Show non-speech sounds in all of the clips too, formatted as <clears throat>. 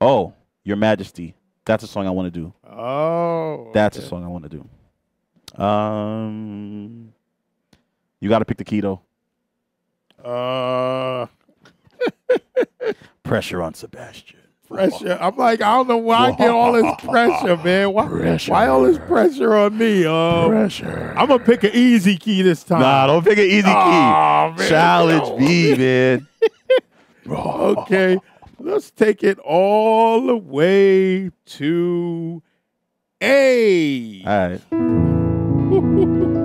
Oh, Your Majesty. That's a song I want to do. Oh, That's a song I want to do. Um, you got to pick the key though. Uh, Pressure on Sebastian. pressure. I'm like, I don't know why I get all this pressure, man. Why, Pressure. why all this pressure on me? Um, Pressure. I'm gonna pick an easy key this time. Nah, don't pick an easy key. Aw, man. Challenge me, man. <laughs> Okay, let's take it all the way to A. All right. <laughs>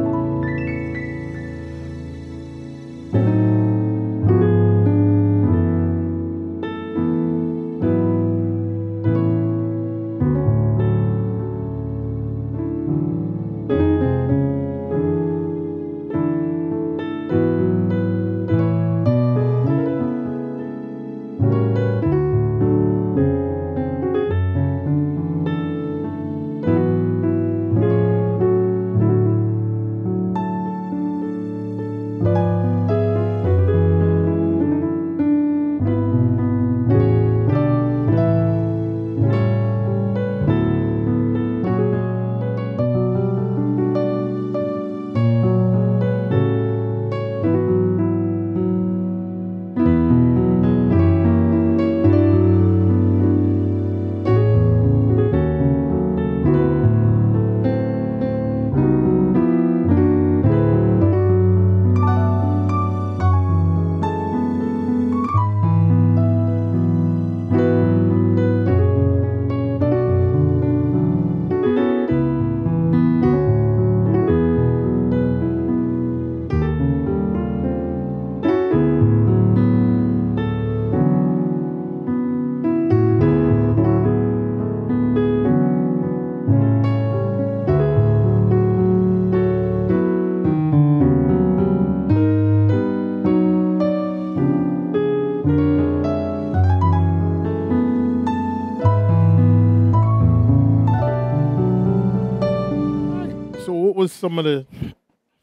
was some of the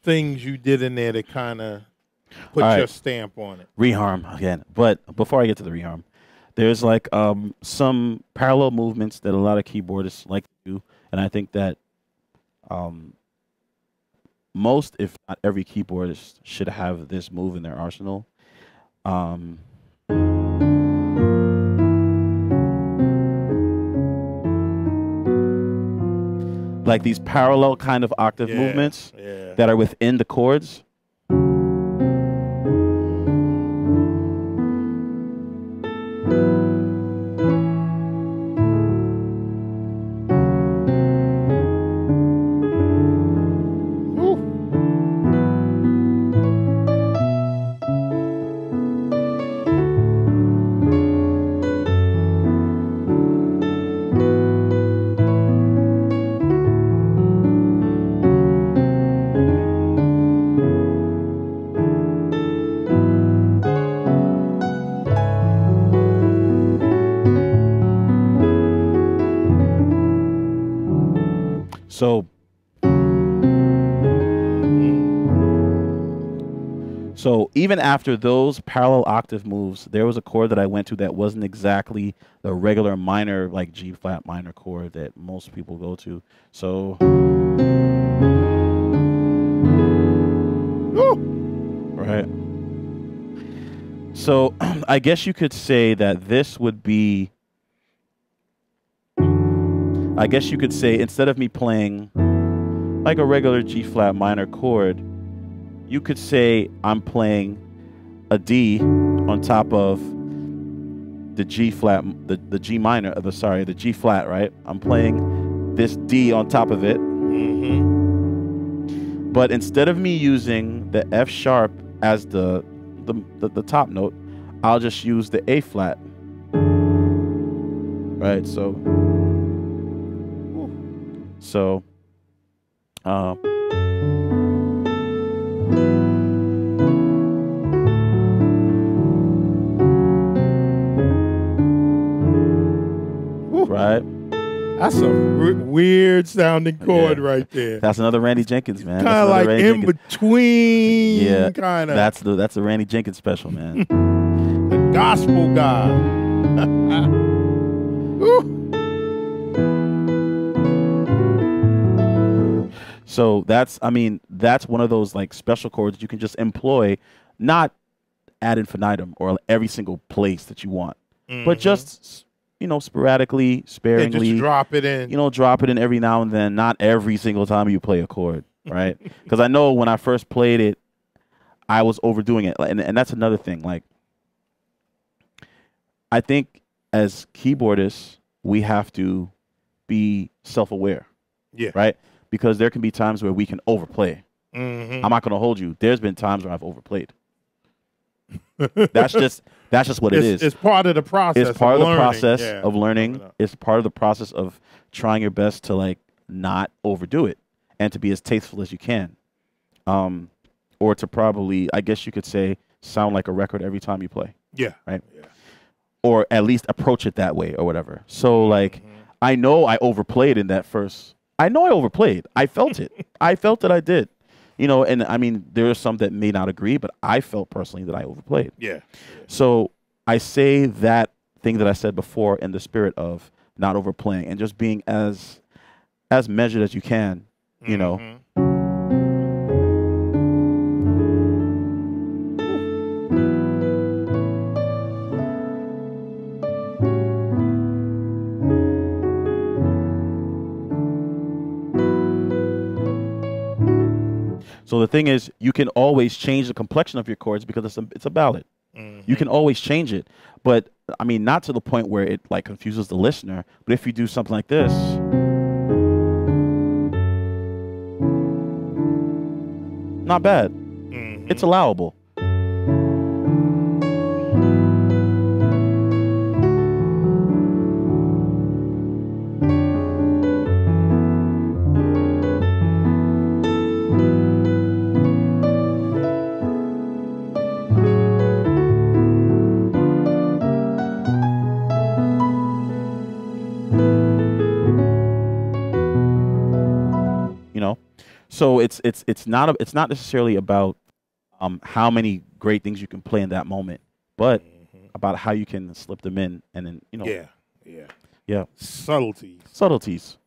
things you did in there to kind of put right. your stamp on it? reharm again. But before I get to the reharm, there's like um, some parallel movements that a lot of keyboardists like to do, and I think that um, most, if not every keyboardist, should have this move in their arsenal. Um, like these parallel kind of octave Yeah, movements Yeah. that are within the chords. So So even after those parallel octave moves, there was a chord that I went to that wasn't exactly the regular minor, like G flat minor chord that most people go to. So, right. So <clears throat> I guess you could say that this would be. I guess you could say instead of me playing like a regular G flat minor chord, you could say I'm playing a D on top of the G flat, the, the G minor, uh, the sorry, the G flat, right? I'm playing this D on top of it. Mm-hmm. But instead of me using the F sharp as the the, the, the top note, I'll just use the A flat. Right, so so uh, right? That's a weird sounding chord Yeah. right there. That's another Randy Jenkins, man. Kind of like Randy in Jenkins. between. Yeah, kind of. That's the that's the Randy Jenkins special, man. <laughs> the gospel guy. <laughs> So that's, I mean, that's one of those like special chords you can just employ, not ad infinitum or every single place that you want, but Mhm. just you know sporadically, Yeah, sparingly. just drop it in. you know, drop it in every now and then, not every single time you play a chord, right? <laughs> Because I know when I first played it, I was overdoing it, and and that's another thing. Like, I think as keyboardists, we have to be self-aware, yeah. right? Because there can be times where we can overplay. Mhm. I'm not going to hold you. There's been times where I've overplayed. <laughs> That's just that's just what it it's. It's part of the process. it's part of, the process Yeah. of learning. It's part of the process of trying your best to like not overdo it and to be as tasteful as you can. Um, or to probably, I guess you could say, sound like a record every time you play, Yeah. Right. Yeah. or at least approach it that way, or whatever. So like, Mhm. I know I overplayed in that first. I know I overplayed. I <laughs> felt it. I felt that I did. You know, and I mean, there are some that may not agree, but I felt personally that I overplayed. Yeah. So I say that thing that I said before in the spirit of not overplaying and just being as as measured as you can. You know. Mm-hmm. So the thing is, you can always change the complexion of your chords because it's a, it's a ballad. Mhm. You can always change it, but I mean, not to the point where it like confuses the listener. But if you do something like this, not bad. Mhm. It's allowable. So it's it's it's not a, it's not necessarily about um how many great things you can play in that moment but Mhm. about how you can slip them in and then you know Yeah. Yeah. Yeah. Subtleties. subtleties